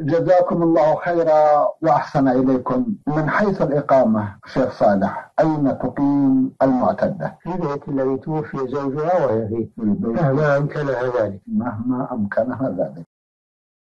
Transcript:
جزاكم الله خيرا وأحسن إليكم. من حيث الإقامة شيخ صالح أين تقيم المعتدة؟ في بيت الذي توفي زوجها وهي فيه نعم. مهما أمكنها ذلك. مهما أمكنها ذلك.